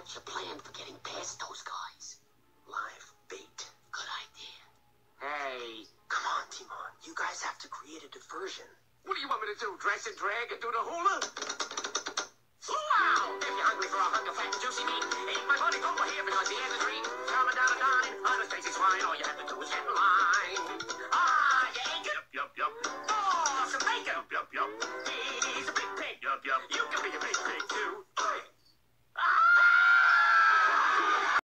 What's your plan for getting past those guys? Live bait. Good idea. Hey. Come on, Timon. You guys have to create a diversion. What do you want me to do? Dress and drag and do the hula? Wow! If you're hungry for a hunk of fat and juicy meat, eat my money over here because the end is green. Come a dollar dime, other Stacy's fine. All you have to do is get in line. Ah, you ain't get... Yup, yup, yup. Oh, some bacon. Yup, yup, yup. He's a big pig. Yup, yup. You can be a